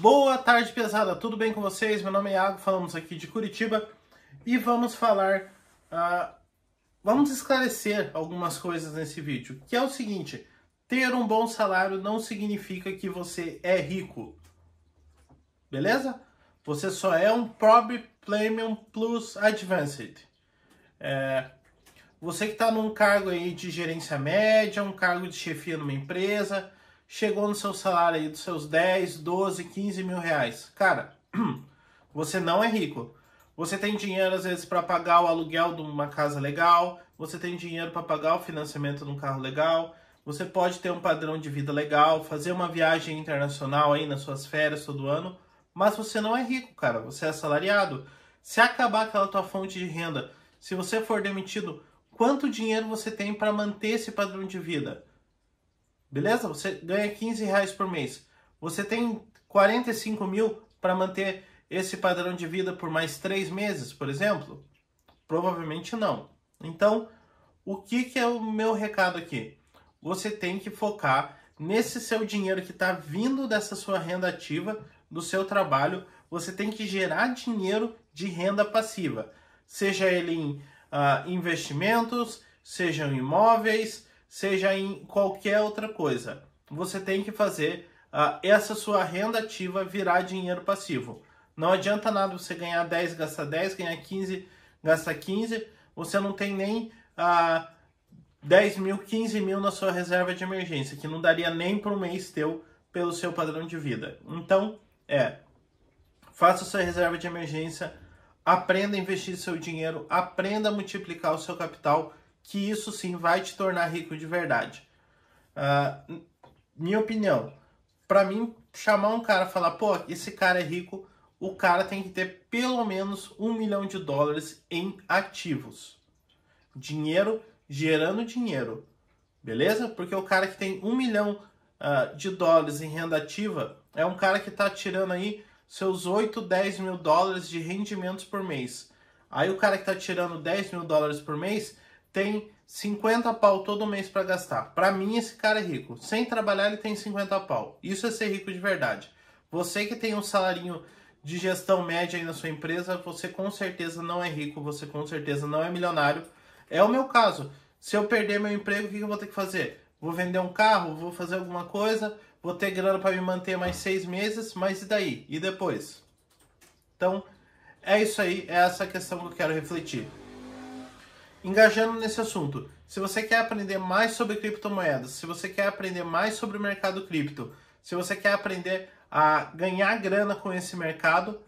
Boa tarde, pesada. Tudo bem com vocês? Meu nome é Iago, falamos aqui de Curitiba e vamos falar, uh, vamos esclarecer algumas coisas nesse vídeo, que é o seguinte, ter um bom salário não significa que você é rico, beleza? Você só é um Probe Premium Plus Advanced. É, você que está num cargo aí de gerência média, um cargo de chefia numa empresa, chegou no seu salário aí dos seus 10, 12, 15 mil reais. Cara, você não é rico. Você tem dinheiro às vezes para pagar o aluguel de uma casa legal, você tem dinheiro para pagar o financiamento de um carro legal, você pode ter um padrão de vida legal, fazer uma viagem internacional aí nas suas férias todo ano, mas você não é rico, cara, você é assalariado. Se acabar aquela tua fonte de renda, se você for demitido, quanto dinheiro você tem para manter esse padrão de vida? Beleza? Você ganha 15 reais por mês. Você tem 45 mil para manter esse padrão de vida por mais três meses, por exemplo? Provavelmente não. Então, o que, que é o meu recado aqui? Você tem que focar nesse seu dinheiro que está vindo dessa sua renda ativa, do seu trabalho. Você tem que gerar dinheiro de renda passiva, seja ele em uh, investimentos, sejam imóveis, seja em qualquer outra coisa. Você tem que fazer uh, essa sua renda ativa virar dinheiro passivo. Não adianta nada você ganhar 10, gastar 10, ganhar 15, gastar 15. Você não tem nem uh, 10 mil, 15 mil na sua reserva de emergência, que não daria nem para um mês teu pelo seu padrão de vida. Então, é, faça sua reserva de emergência, aprenda a investir seu dinheiro, aprenda a multiplicar o seu capital que isso sim vai te tornar rico de verdade. Uh, minha opinião, para mim, chamar um cara e falar, pô, esse cara é rico, o cara tem que ter pelo menos um milhão de dólares em ativos. Dinheiro gerando dinheiro. Beleza? Porque o cara que tem um milhão uh, de dólares em renda ativa é um cara que está tirando aí seus 8, 10 mil dólares de rendimentos por mês. Aí o cara que está tirando 10 mil dólares por mês tem 50 pau todo mês para gastar. Para mim, esse cara é rico. Sem trabalhar, ele tem 50 pau. Isso é ser rico de verdade. Você que tem um salarinho de gestão média aí na sua empresa, você com certeza não é rico, você com certeza não é milionário. É o meu caso. Se eu perder meu emprego, o que eu vou ter que fazer? Vou vender um carro? Vou fazer alguma coisa? Vou ter grana para me manter mais seis meses? Mas e daí? E depois? Então, é isso aí. É essa questão que eu quero refletir engajando nesse assunto. Se você quer aprender mais sobre criptomoedas, se você quer aprender mais sobre o mercado cripto, se você quer aprender a ganhar grana com esse mercado,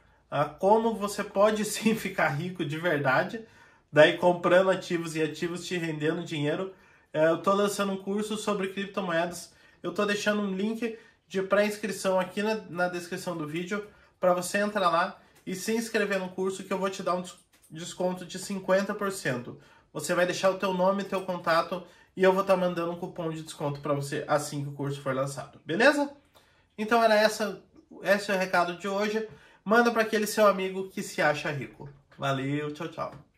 como você pode sim ficar rico de verdade, daí comprando ativos e ativos te rendendo dinheiro, é, eu estou lançando um curso sobre criptomoedas. Eu estou deixando um link de pré-inscrição aqui na, na descrição do vídeo para você entrar lá e se inscrever no curso que eu vou te dar um desconto de 50% você vai deixar o teu nome, teu contato e eu vou estar tá mandando um cupom de desconto para você assim que o curso for lançado, beleza? Então era essa, esse é o recado de hoje. Manda para aquele seu amigo que se acha rico. Valeu, tchau, tchau.